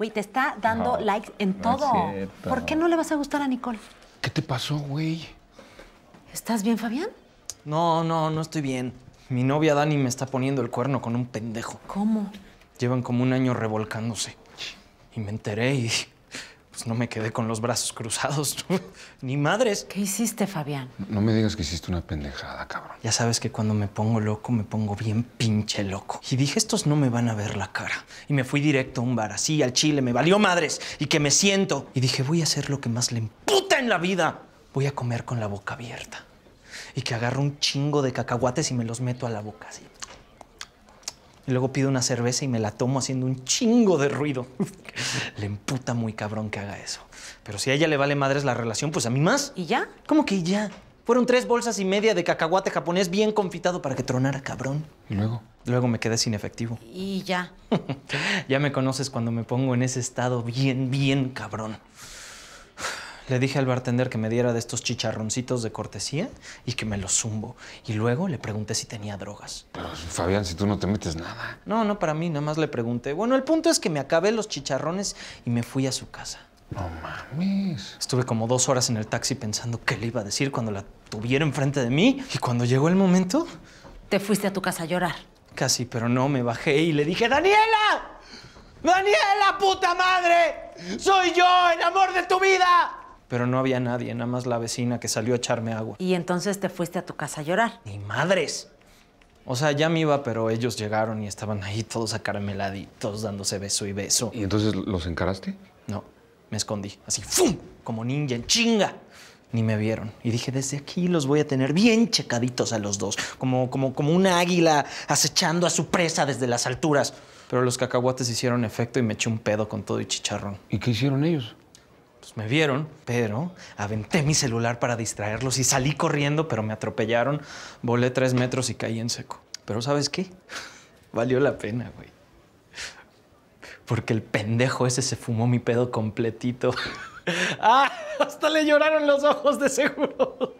Güey, te está dando No, likes en no todo. ¿Por qué no le vas a gustar a Nicole? ¿Qué te pasó, güey? ¿Estás bien, Fabián? No, no, no estoy bien. Mi novia Dani me está poniendo el cuerno con un pendejo. ¿Cómo? Llevan como un año revolcándose. Y me enteré y pues no me quedé con los brazos cruzados. Ni madres. ¿Qué hiciste, Fabián? No me digas que hiciste una pendejada, cabrón. Ya sabes que cuando me pongo loco, me pongo bien pinche loco. Y dije, estos no me van a ver la cara. Y me fui directo a un bar, así, al chile, me valió madres. Y que me siento. Y dije, voy a hacer lo que más le emputa en la vida. Voy a comer con la boca abierta. Y que agarro un chingo de cacahuates y me los meto a la boca, así. Y luego pido una cerveza y me la tomo haciendo un chingo de ruido. le emputa muy cabrón que haga eso. Pero si a ella le vale madres la relación, pues a mí más. ¿Y ya? ¿Cómo que ya? Fueron tres bolsas y media de cacahuate japonés bien confitado para que tronara, cabrón. ¿Y luego? Luego me quedé sin efectivo. Y ya. ya me conoces cuando me pongo en ese estado bien, bien cabrón. Le dije al bartender que me diera de estos chicharroncitos de cortesía y que me los zumbo. Y luego le pregunté si tenía drogas. Pero, Fabián, si tú no te metes nada. No, no para mí, nada más le pregunté. Bueno, el punto es que me acabé los chicharrones y me fui a su casa. No mames. Estuve como dos horas en el taxi pensando qué le iba a decir cuando la tuviera enfrente de mí. Y cuando llegó el momento, Te fuiste a tu casa a llorar. casi, pero no, me bajé y le dije, ¡Daniela! ¡Daniela, puta madre! ¡Soy yo, el amor de tu vida! Pero no había nadie, nada más la vecina que salió a echarme agua. Y entonces te fuiste a tu casa a llorar. ¡Ni madres! O sea, ya me iba, pero ellos llegaron y estaban ahí todos acarameladitos, dándose beso y beso. ¿Y entonces los encaraste? No, me escondí, así, ¡fum! Como ninja en chinga. Ni me vieron. Y dije, desde aquí los voy a tener bien checaditos a los dos, como, como, como una águila acechando a su presa desde las alturas. Pero los cacahuates hicieron efecto y me eché un pedo con todo y chicharrón. ¿Y qué hicieron ellos? Pues me vieron, pero aventé mi celular para distraerlos y salí corriendo, pero me atropellaron. Volé tres metros y caí en seco. Pero ¿sabes qué? Valió la pena, güey. Porque el pendejo ese se fumó mi pedo completito. ¡Ah! Hasta le lloraron los ojos de seguro.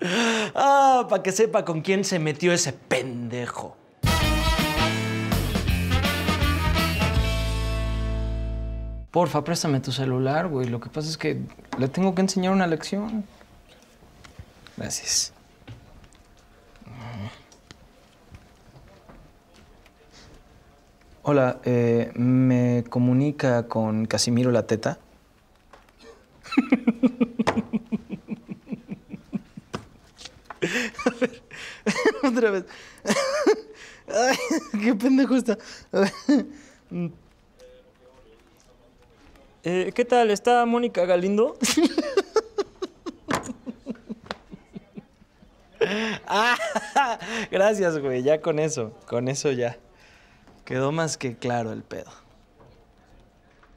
¡Ah! Para que sepa con quién se metió ese pendejo. Porfa, préstame tu celular, güey. Lo que pasa es que le tengo que enseñar una lección. Gracias. Hola, eh, ¿me comunica con Casimiro La Teta? A ver, otra vez. Ay, qué pendejo está. A ver. Eh, ¿Qué tal? ¿Está Mónica Galindo? ah, gracias, güey. Ya con eso, con eso ya. Quedó más que claro el pedo.